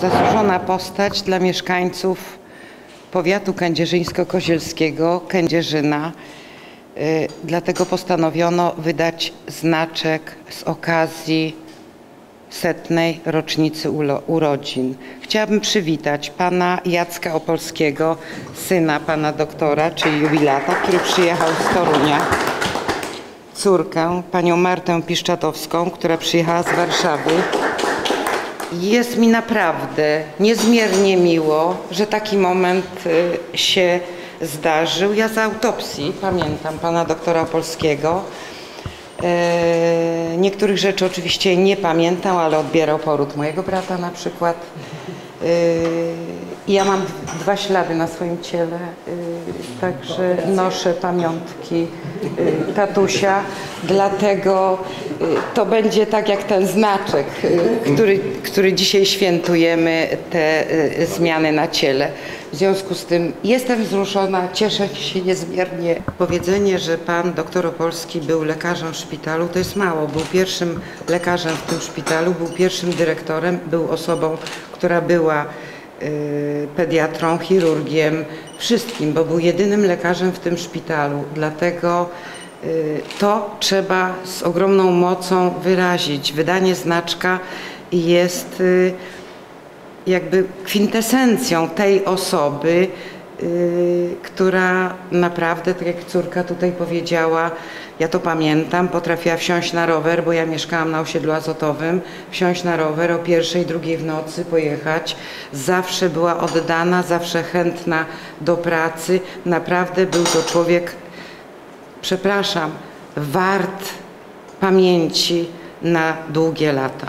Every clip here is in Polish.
zasłużona postać dla mieszkańców powiatu kędzierzyńsko-kozielskiego, Kędzierzyna. Y, Dlatego postanowiono wydać znaczek z okazji setnej rocznicy urodzin. Chciałabym przywitać pana Jacka Opolskiego, syna pana doktora, czyli jubilata, który przyjechał z Torunia, córkę, panią Martę Piszczatowską, która przyjechała z Warszawy. Jest mi naprawdę niezmiernie miło, że taki moment y, się zdarzył. Ja z autopsji pamiętam pana doktora Polskiego. E, Niektórych rzeczy oczywiście nie pamiętam, ale odbierał poród mojego brata na przykład. Ja mam dwa ślady na swoim ciele, e, także noszę pamiątki e, tatusia, dlatego e, to będzie tak jak ten znaczek, który, który dzisiaj świętujemy, te zmiany na ciele. W związku z tym jestem wzruszona, cieszę się niezmiernie. Powiedzenie, że pan doktor Opolski był lekarzem w szpitalu, to jest mało. Był pierwszym lekarzem w tym szpitalu, był pierwszym dyrektorem, był osobą, która była y, pediatrą, chirurgiem, wszystkim, bo był jedynym lekarzem w tym szpitalu. Dlatego y, to trzeba z ogromną mocą wyrazić. Wydanie znaczka jest y, jakby kwintesencją tej osoby, y, która naprawdę, tak jak córka tutaj powiedziała, ja to pamiętam, potrafiła wsiąść na rower, bo ja mieszkałam na osiedlu azotowym, wsiąść na rower o pierwszej, drugiej w nocy, pojechać. Zawsze była oddana, zawsze chętna do pracy. Naprawdę był to człowiek, przepraszam, wart pamięci na długie lata.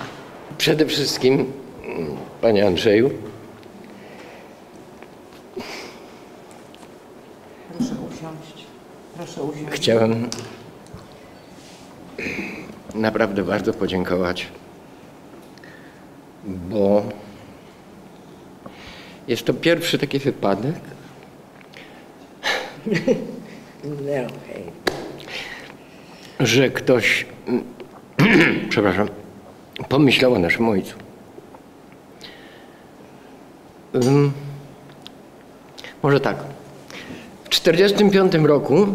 Przede wszystkim, Panie Andrzeju, Proszę usiąść. Proszę usiąść. chciałem naprawdę bardzo podziękować, bo jest to pierwszy taki wypadek, No, że ktoś, przepraszam, pomyślał o naszym ojcu. Ym, Może tak. W 1945 roku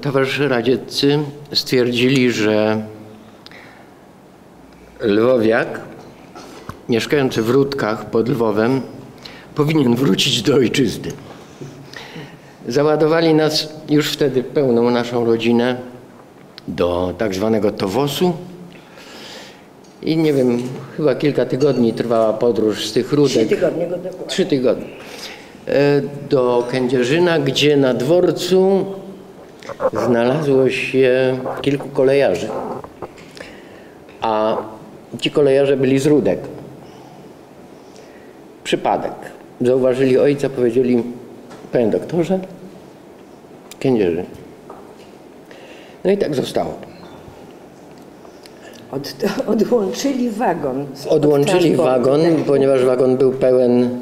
towarzysze radzieccy stwierdzili, że Lwowiak mieszkający w Rudkach pod Lwowem powinien wrócić do ojczyzny. Załadowali nas już wtedy pełną naszą rodzinę do tak zwanego Towosu. I nie wiem, chyba kilka tygodni trwała podróż z tych Trzy rudek. tygodnie go dokładnie. Trzy tygodnie. E, Do Kędzierzyna, gdzie na dworcu znalazło się kilku kolejarzy. A ci kolejarze byli z Rudek. Przypadek. Zauważyli ojca, powiedzieli, panie doktorze, Kędzierzyn. No i tak zostało. Od, odłączyli wagon. Odłączyli wagon, Tak. ponieważ wagon był pełen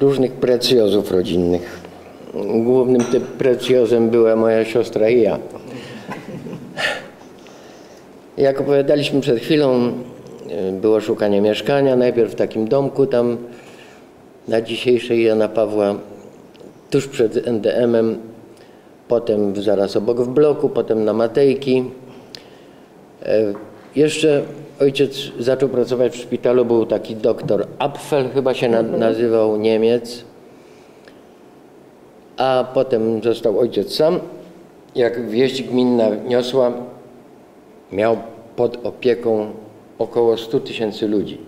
różnych precjozów rodzinnych. Głównym precjozem była moja siostra i ja. Jak opowiadaliśmy przed chwilą, y, było szukanie mieszkania, najpierw w takim domku tam na dzisiejszej Jana Pawła, tuż przed NDM-em, potem zaraz obok w bloku, potem na Matejki. E, Jeszcze ojciec zaczął pracować w szpitalu, był taki doktor Apfel, chyba się na, nazywał Niemiec. A potem został ojciec sam. Jak wieść gminna niosła, miał pod opieką około 100 tysięcy ludzi.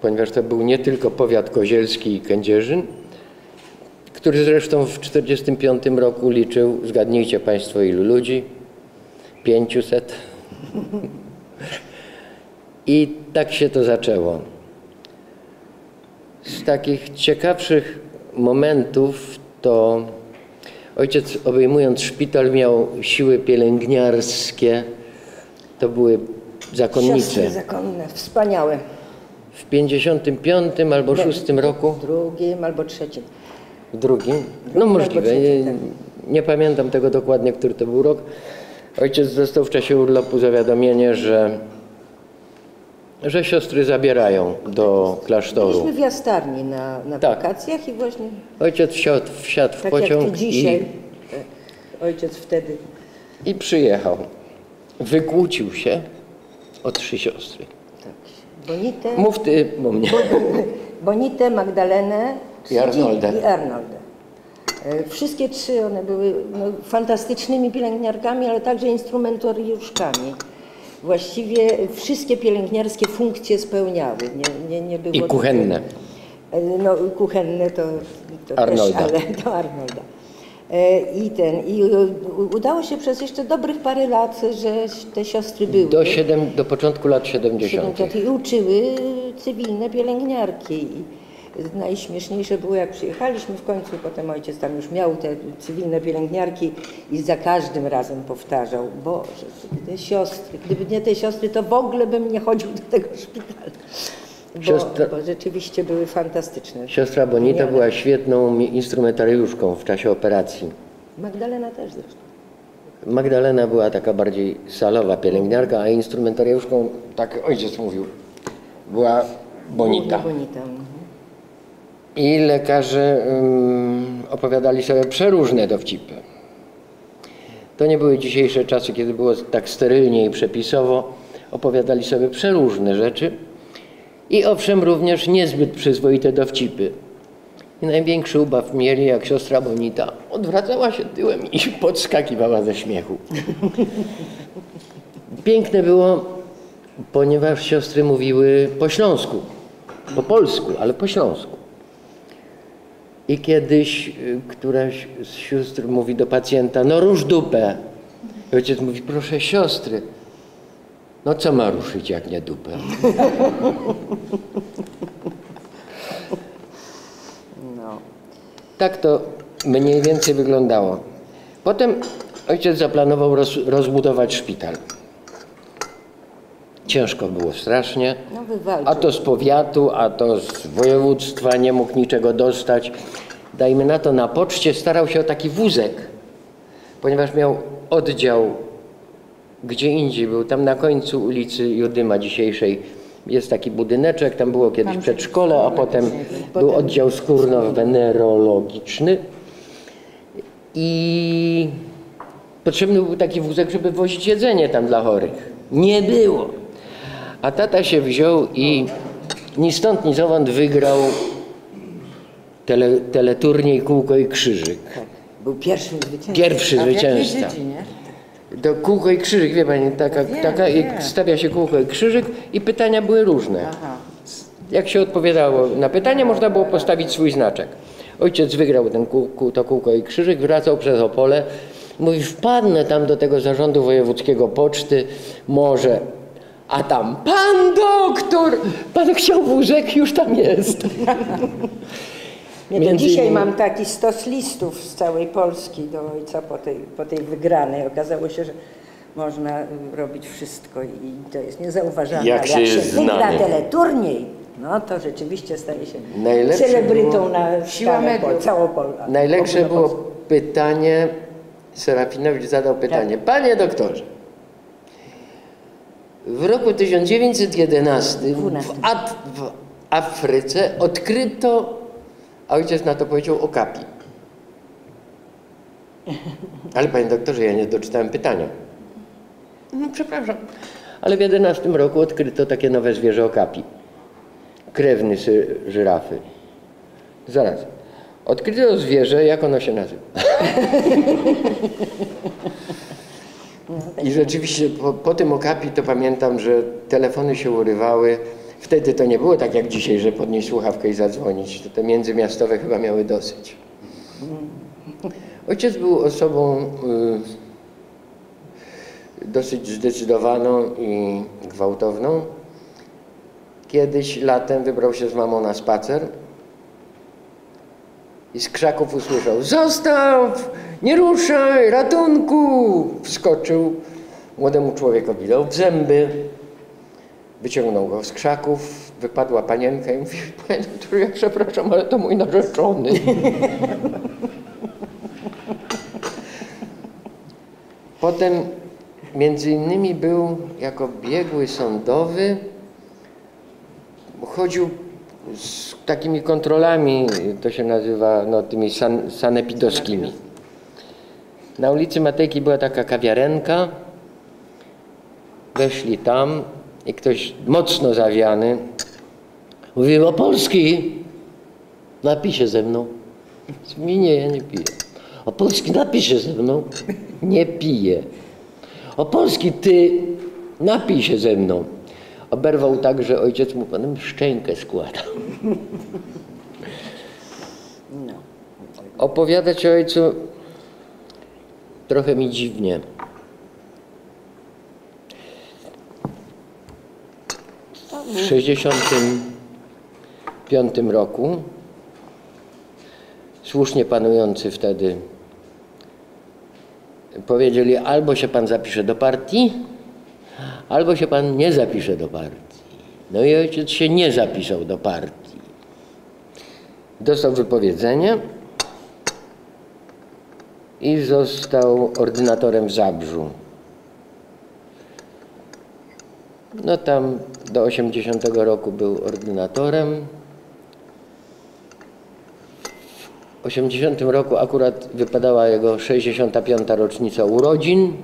Ponieważ to był nie tylko powiat kozielski i Kędzierzyn, który zresztą w 1945 roku liczył, zgadnijcie Państwo ilu ludzi? 500. I tak się to zaczęło. Z takich ciekawszych momentów to ojciec obejmując szpital miał siły pielęgniarskie. To były zakonnice. Siostry zakonne, wspaniałe. W 55 albo 6 roku, W drugim albo trzecim. w drugim, no możliwe, trzecim, nie, tak. nie pamiętam tego dokładnie, który to był rok. Ojciec dostał w czasie urlopu zawiadomienie, że że siostry zabierają do klasztoru. Byliśmy w Jastarni na, na Tak. wakacjach i właśnie Ojciec wsiadł, wsiadł w tak pociąg jak ty dzisiaj, i, e, ojciec wtedy i przyjechał. Wykłócił się o trzy siostry. tak, Bonitę, Mów ty, bo mnie. Bonitę, Magdalenę I Arnoldę. I Arnoldę. E, Wszystkie trzy one były no, fantastycznymi pielęgniarkami, ale także instrumentariuszkami. Właściwie wszystkie pielęgniarskie funkcje spełniały. Nie, nie, nie było I kuchenne. E, No, kuchenne to, to Arnolda. też, ale to Arnolda. E, I ten, i u- udało się przez jeszcze dobrych parę lat, że te siostry były. Do, siedem, do początku lat 70. 70. i uczyły cywilne pielęgniarki. Najśmieszniejsze było, jak przyjechaliśmy w końcu, potem ojciec tam już miał te cywilne pielęgniarki i za każdym razem powtarzał, Boże, te siostry, gdyby nie te siostry, to w ogóle bym nie chodził do tego szpitala. Bo, Siostra- bo rzeczywiście były fantastyczne. Siostra Bonita Wspaniale. była świetną instrumentariuszką w czasie operacji. Magdalena też zresztą. Magdalena była taka bardziej salowa pielęgniarka, a instrumentariuszką, tak ojciec mówił, była Bonita. Bonita. I lekarze opowiadali sobie przeróżne dowcipy. To nie były dzisiejsze czasy, kiedy było tak sterylnie i przepisowo. Opowiadali sobie przeróżne rzeczy i owszem również niezbyt przyzwoite dowcipy. I największy ubaw mieli, jak siostra Bonita odwracała się tyłem i podskakiwała ze śmiechu. Piękne było, ponieważ siostry mówiły po śląsku, po polsku, ale po śląsku. I kiedyś y, któraś z sióstr mówi do pacjenta, no rusz dupę. I ojciec mówi, proszę siostry, no co ma ruszyć jak nie dupę? No. Tak to mniej więcej wyglądało. Potem ojciec zaplanował roz, rozbudować szpital. Ciężko było strasznie. No. A to z powiatu, a to z województwa nie mógł niczego dostać. Dajmy na to, na poczcie starał się o taki wózek, ponieważ miał oddział gdzie indziej był. Tam na końcu ulicy Judyma dzisiejszej jest taki budyneczek, tam było kiedyś przedszkole, a potem był oddział skórno-wenerologiczny. I potrzebny był taki wózek, żeby wozić jedzenie tam dla chorych. Nie było. A tata się wziął i ni stąd, ni zowąd wygrał tele, teleturniej Kółko i Krzyżyk. Tak. Był. Pierwszy A w jakiej zwycięzca. Do kółko i krzyżyk, wie pani, taka, Wiem, taka wiem. stawia się kółko i krzyżyk i pytania były różne. Aha. Jak się odpowiadało na pytanie, można było postawić swój znaczek. Ojciec wygrał ten kół, to kółko i krzyżyk, wracał przez Opole. Mówi, wpadnę tam do tego zarządu wojewódzkiego poczty, może. A tam, pan doktor, pan chciał wózek, już tam jest. Między dzisiaj innymi- mam taki stos listów z całej Polski do ojca po tej, po tej wygranej. Okazało się, że można robić wszystko i to jest niezauważalne. Jak się jak się wygra znany. teleturniej, no to rzeczywiście staje się Najlepsze celebrytą było- na Siła skalę mediów. po, całopol. Najlepsze było pytanie, Serafinowicz zadał pytanie, panie doktorze, w roku 1911 w, w Afryce odkryto, a ojciec na to powiedział okapi. Ale panie doktorze, ja nie doczytałem pytania. No przepraszam. Ale w 11 roku odkryto takie nowe zwierzę okapi. Krewny żyrafy. Zaraz. Odkryto zwierzę, jak ono się nazywa? I rzeczywiście po, po tym okapi to pamiętam, że telefony się urywały. Wtedy to nie było tak jak dzisiaj, że podnieść słuchawkę i zadzwonić. To te międzymiastowe chyba miały dosyć. Ojciec był osobą y, dosyć zdecydowaną i gwałtowną. Kiedyś latem wybrał się z mamą na spacer i z krzaków usłyszał Zostaw! Nie ruszaj! Ratunku! Wskoczył młodemu człowiekowi dał w zęby, wyciągnął go z krzaków, wypadła panienka i mówi Panie doktorze, ja przepraszam, ale to mój narzeczony. Potem między innymi był jako biegły sądowy chodził z takimi kontrolami, to się nazywa no, tymi san, sanepidowskimi. Na ulicy Matejki była taka kawiarenka. Weszli tam i ktoś mocno zawiany mówił o Polski. Napij się ze mną. Mi nie, ja nie piję. O Polski napij się ze mną. Nie piję. O Polski ty napij się ze mną. Oberwał tak, że ojciec mu potem szczękę składał. Opowiadać o ojcu trochę mi dziwnie. W 65 roku słusznie panujący wtedy powiedzieli albo się pan zapisze do partii, albo się pan nie zapisze do partii. No i ojciec się nie zapisał do partii. Dostał wypowiedzenie i został ordynatorem w Zabrzu. No tam do 80 roku był ordynatorem. W 80 roku akurat wypadała jego 65. rocznica urodzin.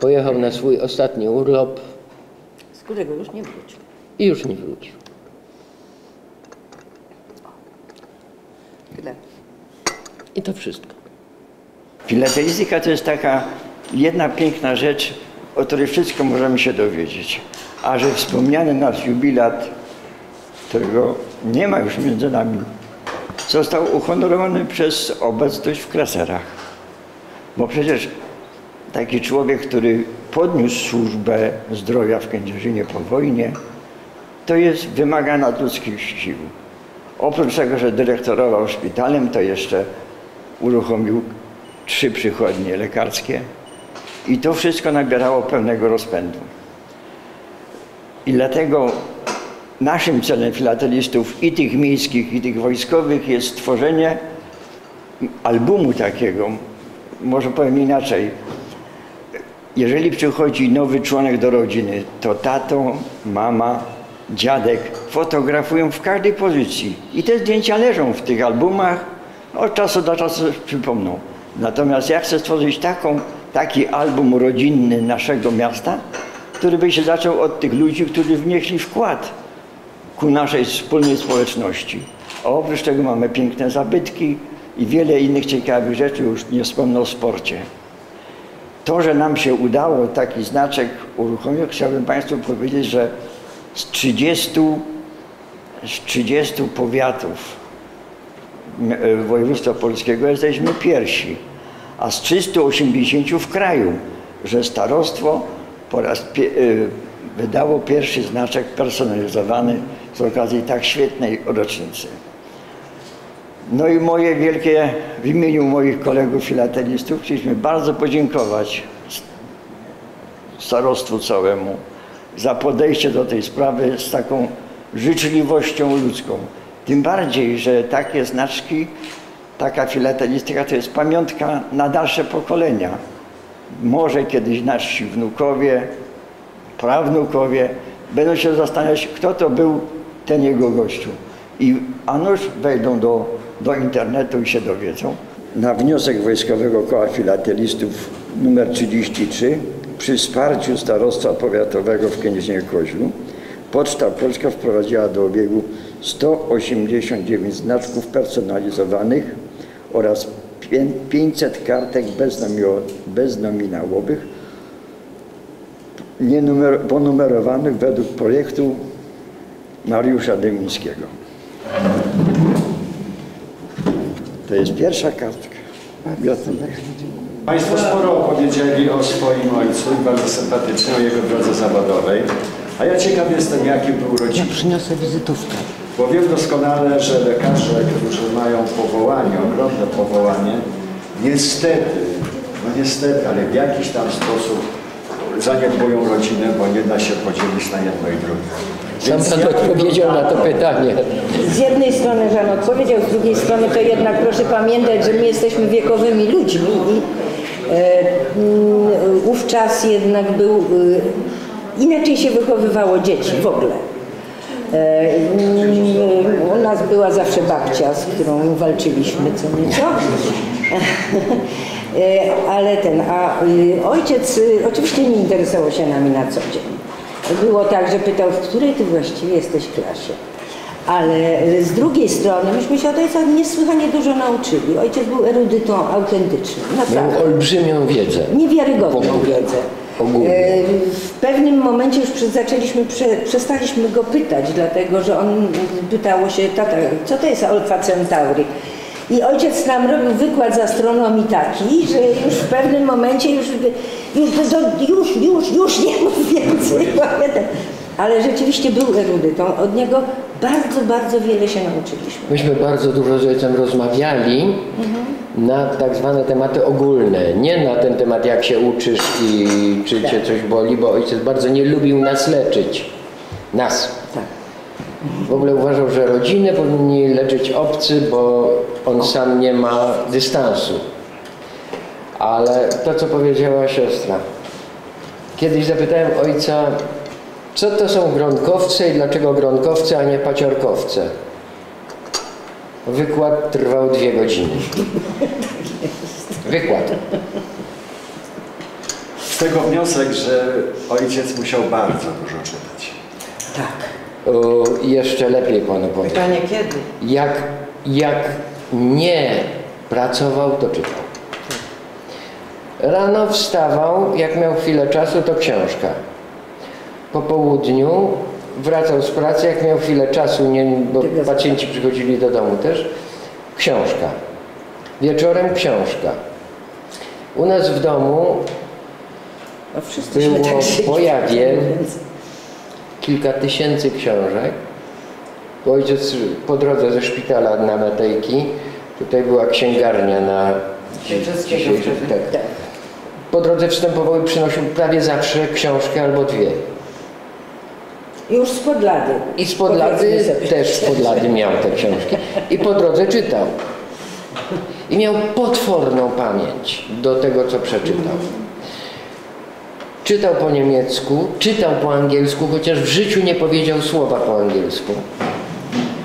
Pojechał na swój ostatni urlop Z którego już nie wrócił. i już nie wrócił. Tyle. I to wszystko. Filatelistyka to jest taka jedna piękna rzecz, o której wszystko możemy się dowiedzieć. A że wspomniany nasz jubilat, którego nie ma już między nami, został uhonorowany przez obecność w kraserach. Bo przecież taki człowiek, który podniósł służbę zdrowia w Kędzierzynie po wojnie, to jest wymaga nadludzkich sił. Oprócz tego, że dyrektorował szpitalem, to jeszcze uruchomił trzy przychodnie lekarskie i to wszystko nabierało pełnego rozpędu. I dlatego naszym celem filatelistów i tych miejskich, i tych wojskowych jest stworzenie albumu takiego, może powiem inaczej, jeżeli przychodzi nowy członek do rodziny, to tato, mama, dziadek fotografują w każdej pozycji. I te zdjęcia leżą w tych albumach, od czasu do czasu przypomną. Natomiast ja chcę stworzyć taką, taki album rodzinny naszego miasta, który by się zaczął od tych ludzi, którzy wnieśli wkład ku naszej wspólnej społeczności. A oprócz tego mamy piękne zabytki i wiele innych ciekawych rzeczy, już nie wspomnę o sporcie. To, że nam się udało taki znaczek uruchomić, chciałbym Państwu powiedzieć, że z 30, z 30 powiatów województwa polskiego jesteśmy pierwsi, a z 380 w kraju, że starostwo po raz e, wydało pierwszy znaczek personalizowany z okazji tak świetnej rocznicy. No i moje wielkie, w imieniu moich kolegów filatelistów chcieliśmy bardzo podziękować starostwu całemu za podejście do tej sprawy z taką życzliwością ludzką. Tym bardziej, że takie znaczki, taka filatelistyka to jest pamiątka na dalsze pokolenia. Może kiedyś nasi wnukowie, prawnukowie będą się zastanawiać, kto to był ten jego gościu. I a wejdą do, do internetu i się dowiedzą. Na wniosek Wojskowego Koła Filatelistów numer 33 przy wsparciu Starostwa Powiatowego w Kędzierzynie Koźlu Poczta Polska wprowadziła do obiegu 189 znaczków personalizowanych oraz pię- 500 kartek beznominałowych nienumer- ponumerowanych według projektu Mariusza Dymińskiego. To jest pierwsza kartka. Gratuluję. Państwo sporo opowiedzieli o swoim ojcu i bardzo sympatycznie o jego drodze zawodowej. A ja ciekaw jestem, jaki był rodzinny. Przyniosę wizytówkę. Bo wiem doskonale, że lekarze, którzy mają powołanie, ogromne powołanie, niestety, no niestety, ale w jakiś tam sposób zaniedbują rodzinę, bo nie da się podzielić na jedno i drugie. Sam pan odpowiedział na to pytanie. Z jednej strony Żan odpowiedział, z drugiej strony to jednak proszę pamiętać, że my jesteśmy wiekowymi ludźmi i e, mm, wówczas jednak był, e, inaczej się wychowywało dzieci w ogóle. E, U nas była zawsze babcia, z którą walczyliśmy co nieco. E, Ale ten, a y, ojciec y, oczywiście nie interesował się nami na co dzień. Było tak, że pytał, w której ty właściwie jesteś klasie. Ale y, z drugiej strony myśmy się od ojca niesłychanie dużo nauczyli. Ojciec był erudytą autentycznym, naprawdę Miał olbrzymią wiedzę. niewiarygodną wiedzę. Ogólnie. E, W pewnym momencie już zaczęliśmy, prze, przestaliśmy go pytać, dlatego że on pytało się, tata, co to jest Alfa Centauri? I ojciec nam robił wykład z astronomii taki, że już w pewnym momencie już, już, już, już, już nie mów więcej. Ale rzeczywiście był erudytą. Od niego bardzo, bardzo wiele się nauczyliśmy. Myśmy bardzo dużo z ojcem rozmawiali na tak zwane tematy ogólne. Nie na ten temat, jak się uczysz i czy cię coś boli, bo ojciec bardzo nie lubił nas leczyć. Nas. Tak. W ogóle uważał, że rodziny powinni leczyć obcy, bo on sam nie ma dystansu. Ale to, co powiedziała siostra. Kiedyś zapytałem ojca, co to są gronkowce i dlaczego gronkowce, a nie paciorkowce. Wykład trwał dwie godziny. Wykład. Z tego wniosek, że ojciec musiał bardzo dużo czytać. Tak. O, jeszcze lepiej panu powiem. Pytanie kiedy? Jak, jak nie pracował, to czytał. Rano wstawał, jak miał chwilę czasu, to książka. Po południu wracał z pracy, jak miał chwilę czasu, nie, bo pacjenci przychodzili do domu też, książka. Wieczorem książka. U nas w domu Było tak żyli. po jawie. kilka tysięcy książek. Ojciec po drodze ze szpitala na Matejki, tutaj była księgarnia na Piłsudskiego dzisiejszy- wtedy. tak. Po drodze wstępował i przynosił prawie zawsze książkę albo dwie. Już z podlady. I z podlady też z podlady miał te książki. I po drodze czytał. I miał potworną pamięć do tego, co przeczytał. Czytał po niemiecku, czytał po angielsku, chociaż w życiu nie powiedział słowa po angielsku.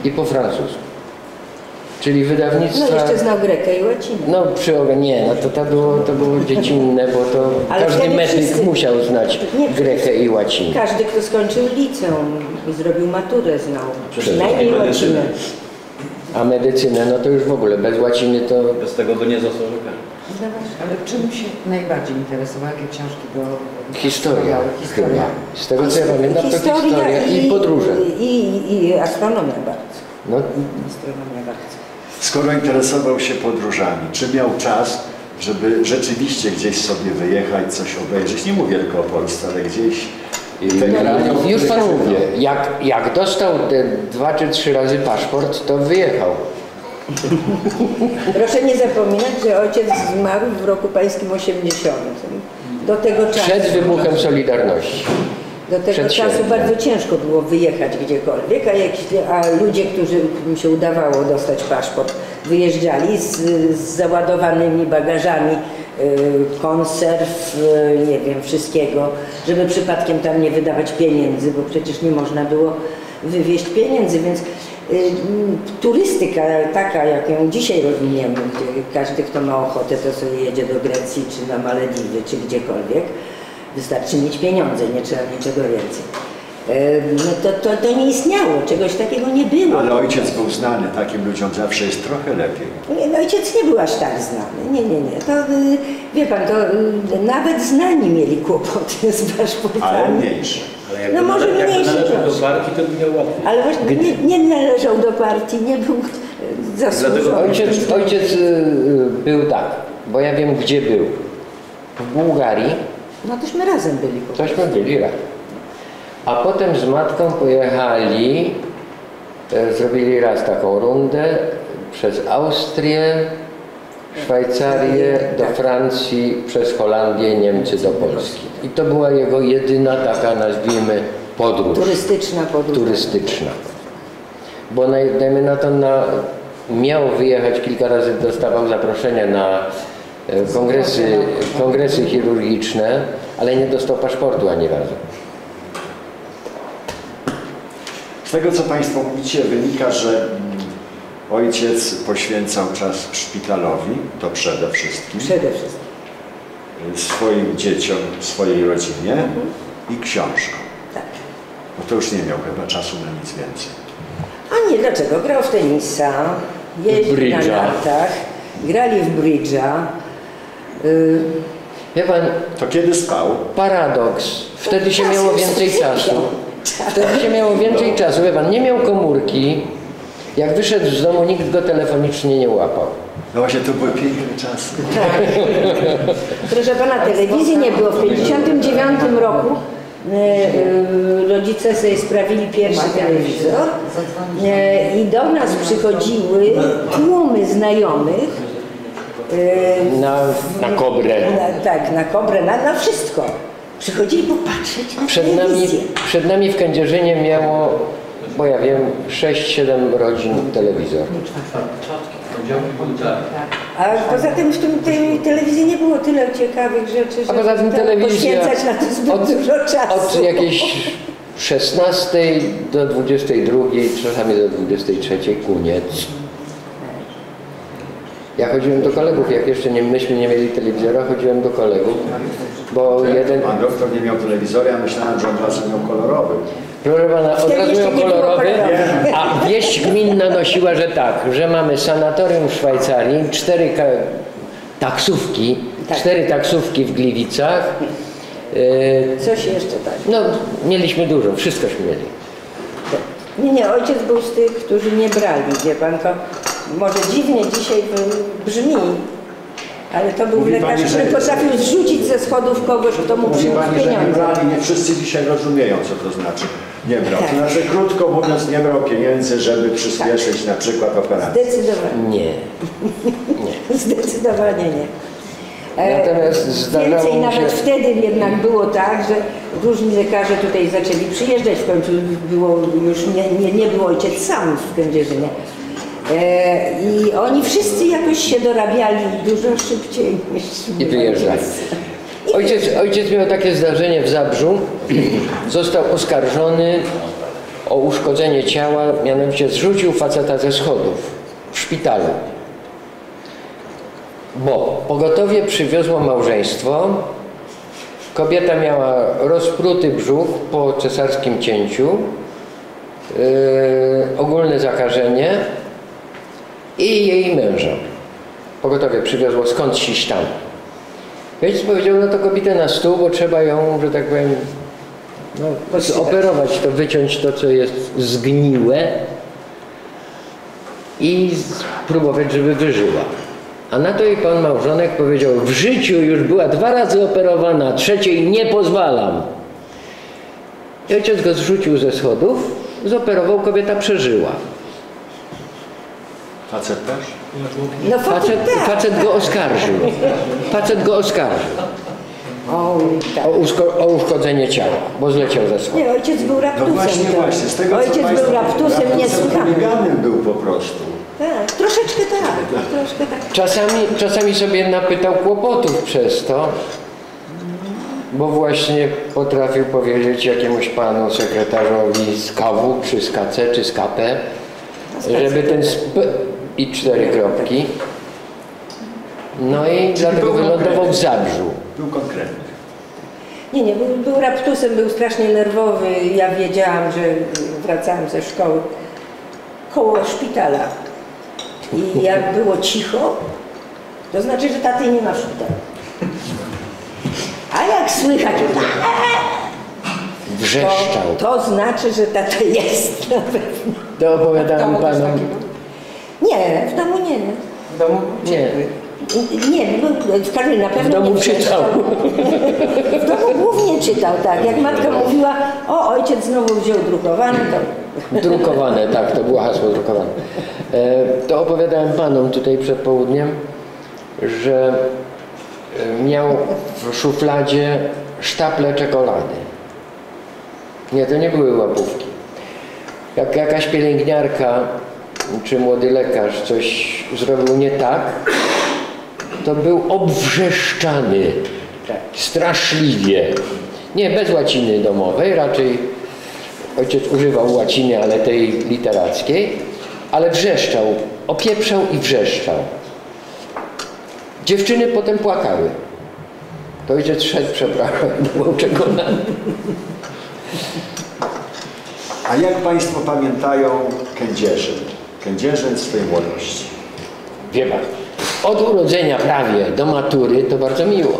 I po francusku. Czyli No wydawnictwa... jeszcze znał grekę i łacinę. No przy nie, no to, to, było, to było dziecinne, bo to Ale każdy medyk wszyscy- musiał znać Nie, grekę i łacinę. Każdy, kto skończył liceum i zrobił maturę, znał przynajmniej łacinę. A medycynę, no to już w ogóle bez łaciny to Bez tego by nie został lekarzem. Ale czym się najbardziej interesował? Jakie książki go historia interesowały? Historia. Z tego co ja pamiętam to historia i, podróże. I, i astronomia bardzo. No, Astronomia bardzo. Skoro interesował się podróżami, czy miał czas, żeby rzeczywiście gdzieś sobie wyjechać, coś obejrzeć? Nie mówię tylko o Polsce, ale gdzieś te kraje, o już których pan czytał. mówię, jak, jak dostał te dwa czy trzy razy paszport, to wyjechał. Proszę nie zapominać, że ojciec zmarł w roku pańskim 80. Do tego czasu, Przed wybuchem Solidarności. Do tego czasu bardzo ciężko było wyjechać gdziekolwiek, a, jakiś, a ludzie, którym się udawało dostać paszport, wyjeżdżali z, z załadowanymi bagażami y, konserw, y, nie wiem, wszystkiego, żeby przypadkiem tam nie wydawać pieniędzy, bo przecież nie można było wywieźć pieniędzy, więc y, turystyka taka, jak ją dzisiaj rozumiemy, gdzie każdy, kto ma ochotę, to sobie jedzie do Grecji, czy na Malediwy, czy gdziekolwiek, wystarczy mieć pieniądze, nie trzeba niczego więcej. E, No to, to, to nie istniało, czegoś takiego nie było. Ale ojciec był znany, takim ludziom zawsze jest trochę lepiej. Nie, no ojciec nie był aż tak znany. Nie, nie, nie. To, y, wie pan, to y, nawet znani mieli kłopoty z Ale paszportami. mniejsze. Ale jakby, No może jakby mniejszy należał do partii, to by miał łatwiej. Ale właśnie nie, nie należał do partii, nie był y, zasłużony. Ojciec, ojciec y, był tak, bo ja wiem gdzie był. W Bułgarii, No tośmy razem byli. po tośmy byli razem. A potem z matką pojechali, e, zrobili raz taką rundę przez Austrię, Szwajcarię, do Francji, przez Holandię, Niemcy do Polski. I to była jego jedyna taka, nazwijmy, podróż Turystyczna podróż. turystyczna. Bo naj- dajmy na to, na, miał wyjechać kilka razy, dostawał zaproszenia na kongresy, kongresy chirurgiczne, ale nie dostał paszportu ani razu. Z tego, co Państwo mówicie, wynika, że mm, ojciec poświęcał czas szpitalowi, to przede wszystkim, Przede wszystkim. swoim dzieciom, swojej rodzinie i książkom. Tak. No to już nie miał chyba czasu na nic więcej. A nie, dlaczego? Grał w tenisa, jeździł na nartach, grali w bridge'a. Y, Wie pan, To kiedy spał? paradoks. Wtedy się miało więcej czasu. Wtedy się miało więcej czasu. Wie pan, nie miał komórki. Jak wyszedł z domu, nikt go telefonicznie nie łapał. No właśnie, to były piękne czasy. Proszę pana, telewizji nie było. W 1959 roku e, e, rodzice sobie sprawili pierwszy telewizor i do nas przychodziły tłumy znajomych. E, Na, na kobrę. Na, tak, na kobrę, na, na wszystko. Przychodzili popatrzeć na Przed nami, telewizję. przed nami w Kędzierzynie miało, bo ja wiem, 6-7 rodzin telewizor. A poza tym w tym, tej telewizji nie było tyle ciekawych rzeczy, że A poza tym telewizja poświęcać na to zbyt od, dużo czasu. od jakiejś 16 do 22, czasami do 23 koniec. Ja chodziłem do kolegów, jak jeszcze nie, myśmy nie mieli telewizora, chodziłem do kolegów, bo jeden, Pan doktor nie miał telewizora, ja myślałem, że od razu miał kolorowy. proszę pana, od razu miał kolorowy, a wieść gminna nosiła, że tak, że mamy sanatorium w Szwajcarii, cztery taksówki, Tak. cztery taksówki w Gliwicach, yy, Coś jeszcze tak. no mieliśmy dużo, wszystkośmy mieli. Nie, nie, ojciec był z tych, którzy nie brali, wie pan, to może dziwnie dzisiaj brzmi, ale to był Mówi lekarz, pani, który potrafił zrzucić ze schodów kogoś, kto mu przyniósł Pani, że nie pieniądze. brali, nie wszyscy dzisiaj rozumieją, co to znaczy nie brał. Tak. To znaczy, krótko mówiąc, nie brał pieniędzy, żeby przyspieszyć na przykład operację. Zdecydowanie, Nie. zdecydowanie nie. E, Natomiast zdarzało Więcej nawet się- wtedy jednak było tak, że różni lekarze tutaj zaczęli przyjeżdżać, w końcu było już nie, nie, nie był ojciec sam w Kędzierzynie. E, I oni wszyscy jakoś się dorabiali dużo szybciej niż I wyjeżdżali. I Ojciec, ojciec miał takie zdarzenie w Zabrzu. Został oskarżony o uszkodzenie ciała, mianowicie zrzucił faceta ze schodów w szpitalu. Bo pogotowie przywiozło małżeństwo. Kobieta miała rozpruty brzuch po cesarskim cięciu, yy, ogólne zakażenie i jej męża. Pogotowie przywiozło skądś tam. Ojciec powiedział, no to kobietę na stół, bo trzeba ją, że tak powiem, no, zoperować to, wyciąć to, co jest zgniłe i spróbować, żeby wyżyła. A na to jej pan małżonek powiedział, w życiu już była dwa razy operowana, trzeciej nie pozwalam. I ojciec go zrzucił ze schodów, zoperował, kobieta przeżyła. Facet też? No Facet, facet, tak. facet go oskarżył. Facet go oskarżył O, tak. o, uszko, o uszkodzenie ciała, bo zleciał ze schodów. Nie, ojciec był No raptusem. właśnie, to- właśnie. Z tego, ojciec Państwo był raptusem niesłychanym. chuliganem był po prostu. Tak, troszeczkę tak, troszeczkę tak. Czasami, czasami sobie napytał kłopotów przez to, bo właśnie potrafił powiedzieć jakiemuś panu sekretarzowi z KW, czy z KC, czy z KP, żeby ten sp i cztery kropki. No i dlatego był wylądował w. Zabrzu. Był konkretny. Nie, nie, był, był raptusem, był strasznie nerwowy. Ja wiedziałam, że wracałam ze szkoły koło szpitala. I jak było cicho, to znaczy, że taty nie ma w szpitalu. A jak słychać, Wrzeszczał. to, to znaczy, że tata jest na pewno. To opowiadałem panom. Nie, w domu nie. W domu Nie, Nie, był- w każdym na pewno w domu nie czytał. W domu głównie czytał, tak. Jak matka mówiła, o ojciec znowu wziął drukowany, to Drukowane, tak, to było hasło drukowane. E, To opowiadałem panom tutaj przed południem, że e, miał w szufladzie sztaple czekolady. Nie, to nie były łapówki. Jak jakaś pielęgniarka czy młody lekarz coś zrobił nie tak, to był obwrzeszczany straszliwie. Nie bez łaciny domowej, raczej Ojciec używał łaciny, ale tej literackiej, ale wrzeszczał, opieprzał i wrzeszczał. Dziewczyny potem płakały. To ojciec szedł, przepraszam, był przekonany. A jak Państwo pamiętają Kędzierzyn? Kędzierzyn swojej młodości. Wie pan, od urodzenia prawie do matury to bardzo miło.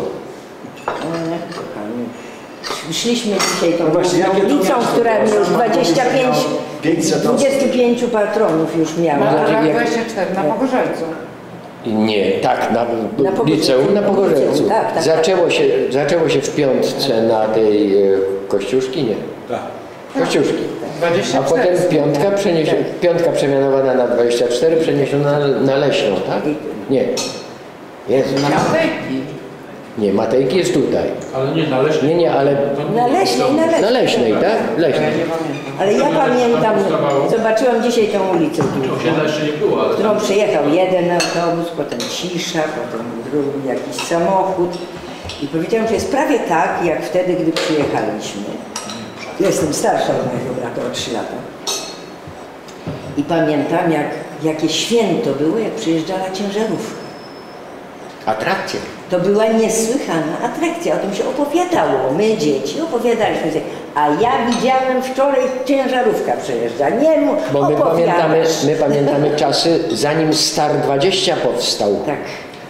Szliśmy dzisiaj tą No właśnie, ulicą, która już Sama 25, miało 500 osób. 25 patronów już miała. No, Znaczy, lat jak- 24 na Pogorzelcu. Nie, tak, na, Na liceum na Pogorzelcu. Tak, tak, zaczęło, Się, zaczęło się w piątce na tej e, Kościuszki, nie? Tak. Kościuszki. A 24. potem piątka, przeniesie, piątka przemianowana na 24, przeniesiona na, na Leśną, tak? Nie. Jezu, Na Matejki. nie, Matejki jest tutaj. Ale nie należy. Nie, nie, ale Na Leśnej, na na Leśnej. Leśnej, tak? Leśnej. Ale ja pamiętam, zobaczyłam dzisiaj tą ulicę, było, ale którą przyjechał jeden autobus, potem cisza, potem drugi jakiś samochód. I powiedziałam, że jest prawie tak, jak wtedy, gdy przyjechaliśmy. Ja jestem starsza od mojego brata o 3 lata. I pamiętam, jak, jakie święto było, jak przyjeżdżała ciężarówka. Atrakcja. To była niesłychana atrakcja, o tym się opowiadało. My, dzieci, opowiadaliśmy sobie. A ja widziałem wczoraj ciężarówka przejeżdża. Nie mu Bo my pamiętamy, my pamiętamy czasy, zanim Star 20 powstał. Tak.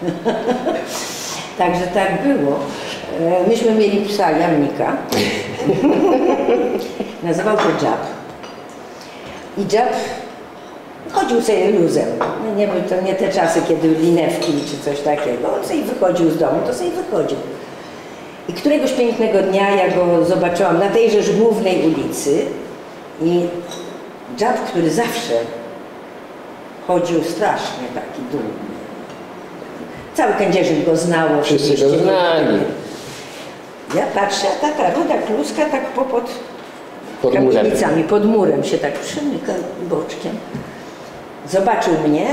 Także tak było. E, Myśmy mieli psa Jamnika. Nazywał go Jab. I Jab chodził sobie luzem. No nie, były to nie te czasy, kiedy linewki czy coś takiego. On sobie wychodził z domu, to sobie wychodził. I któregoś pięknego dnia ja go zobaczyłam na tejżeż głównej ulicy i Jab, który zawsze chodził strasznie taki dumny. Cały Kędzierzyn go znało. Wszyscy go znali. Ja patrzę, a taka ruda kluska tak popod Pod kamienicami, pod murem się tak przymyka boczkiem. Zobaczył mnie,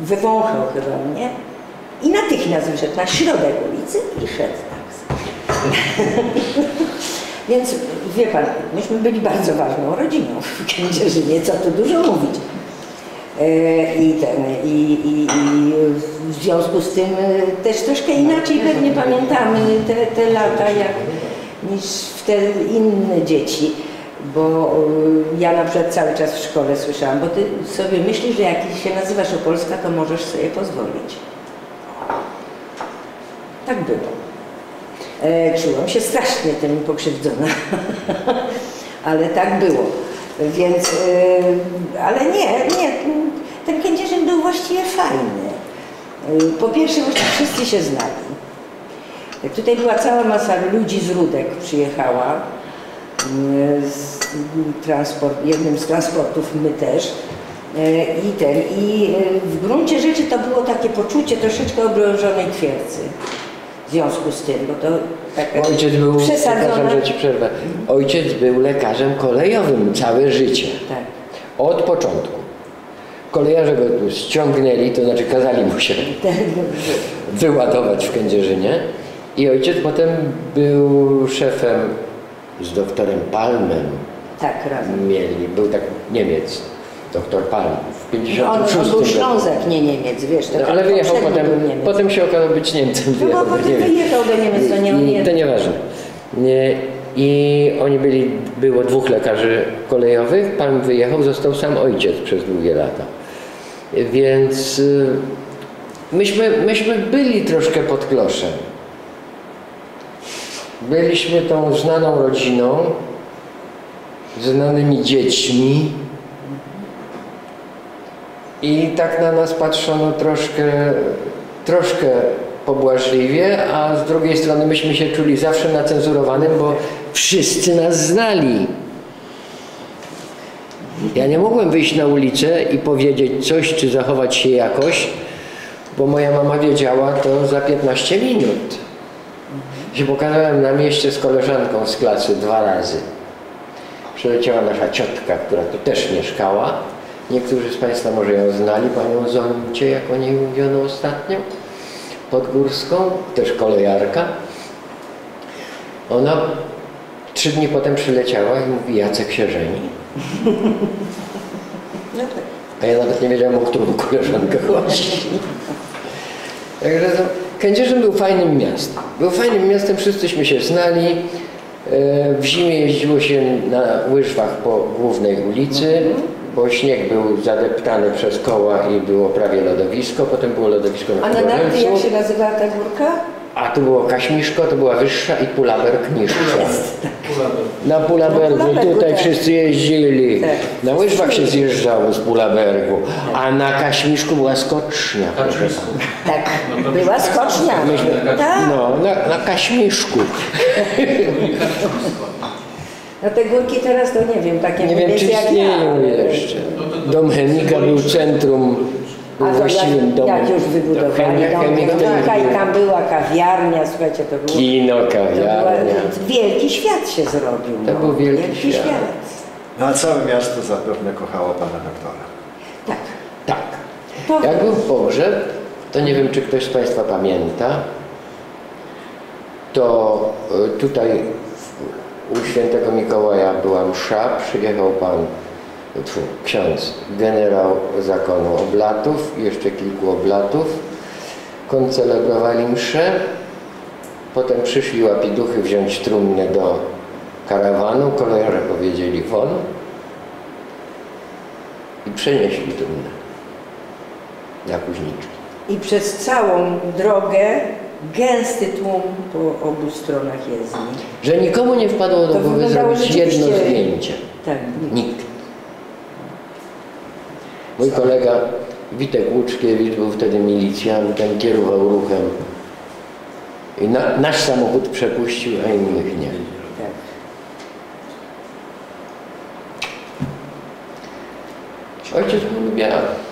wywąchał chyba mnie i natychmiast wyszedł na środek ulicy i szedł tak. Więc wie pan, myśmy byli bardzo ważną rodziną w Kędzierzynie, co tu dużo mówić. E, I, ten, i, i, I w związku z tym e, też troszkę inaczej pewnie pamiętamy te, te lata jak, niż wtedy inne dzieci. Bo e, ja na przykład cały czas w szkole słyszałam, bo ty sobie myślisz, że jak się nazywasz Opolska, to możesz sobie pozwolić. Tak było. E, czułam się strasznie tym pokrzywdzona, ale tak było. Więc, e, ale nie, nie, ten Kędzierzyn był właściwie fajny. E, po pierwsze, właściwie wszyscy się znali. Jak Tutaj była cała masa ludzi z Rudek przyjechała. Z transport, jednym z transportów my też. I ten, i w gruncie rzeczy to było takie poczucie troszeczkę obrążonej twierdzy. W związku z tym, bo to taka Ojciec był, przepraszam, że ci przerwę. Ojciec był lekarzem kolejowym całe życie. Tak. Od początku. Kolejarze go tu ściągnęli, to znaczy kazali mu się Tak, wyładować w Kędzierzynie. I ojciec potem był szefem z doktorem Palmem. tak, razem. Mieli, był tak Niemiec, doktor Palm w On, 56 on był. Ślązak, nie Niemiec, wiesz. No, ale wyjechał poprzedni potem, potem się okazał być Niemcem. No bo wyjechał do potem Niemiec. wyjechał do Niemiec, to nie nie. to nieważne. Nie, I oni byli, było dwóch lekarzy kolejowych, pan wyjechał, został sam ojciec przez długie lata. Więc y, myśmy, myśmy byli troszkę pod kloszem. Byliśmy tą znaną rodziną, znanymi dziećmi i tak na nas patrzono troszkę, troszkę pobłażliwie, a z drugiej strony myśmy się czuli zawsze na cenzurowanym, bo wszyscy nas znali. Ja nie mogłem wyjść na ulicę i powiedzieć coś, czy zachować się jakoś, bo moja mama wiedziała to za 15 minut. Się pokazałem na mieście z koleżanką z klasy dwa razy. Przyleciała nasza ciotka, która tu też mieszkała. Niektórzy z Państwa może ją znali, panią Zoncię, jak o niej mówiono ostatnio, podgórską, też kolejarka. Ona Trzy dni potem przyleciała i mówi, Jacek się żeni. No tak. A ja nawet nie wiedziałem, o którą koleżankę chodzi. Także to, Kędzierzyn był fajnym miastem. Był fajnym miastem, wszyscyśmy się znali. E, W zimie jeździło się na łyżwach po głównej ulicy, bo śnieg był zadeptany przez koła i było prawie lodowisko. Potem było lodowisko na A na narty jak się nazywała ta górka? A tu było Kaśmiszko, to była wyższa i Pulaberg niższa. Na Pulabergu, Na Pulabergu, tutaj tak. wszyscy jeździli. Tak. Na łyżwach się zjeżdżało z Pulabergu, a na Kaśmiszku była skocznia. Tak, była skocznia. Tak. No, na, na Kaśmiszku. No te górki teraz to nie wiem, takie Nie wiem, czy jak ja. istnieją jeszcze. Dom Chemika był centrum, był A to właściwym jak, domem. jak już wybudowali Chemia- dom Chemik to Chemika i tam była kawiarnia, słuchajcie, to było... Kino, To była, kawiarnia. wielki świat się zrobił. To no. był wielki świat. No a całe miasto zapewne kochało pana doktora. Tak. Tak. To- Jak był pogrzeb, to nie wiem, czy ktoś z Państwa pamięta, to y, tutaj w- u świętego Mikołaja była msza, przyjechał pan, tfu, ksiądz, generał zakonu oblatów, jeszcze kilku oblatów, koncelebrowali mszę, potem przyszli łapiduchy wziąć trumnę do karawanu, kolejarze powiedzieli won. I przenieśli trumnę na Kuźniczki. I przez całą drogę gęsty tłum po obu stronach jezdni. Że nikomu nie wpadło do To głowy zrobić jedno zdjęcie. Tak. Nikt. Mój kolega Witek Łuczkiewicz był wtedy milicjantem, kierował ruchem. I na, nasz samochód przepuścił, a innych nie. tak. Ojciec był lubiany.